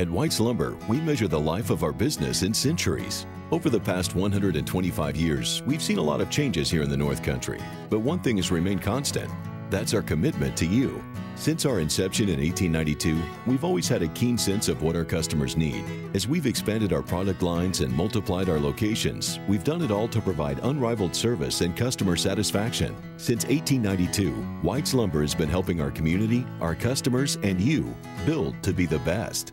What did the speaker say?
At White's Lumber, we measure the life of our business in centuries. Over the past 125 years, we've seen a lot of changes here in the North Country, but one thing has remained constant. That's our commitment to you. Since our inception in 1892, we've always had a keen sense of what our customers need. As we've expanded our product lines and multiplied our locations, we've done it all to provide unrivaled service and customer satisfaction. Since 1892, White's Lumber has been helping our community, our customers, and you build to be the best.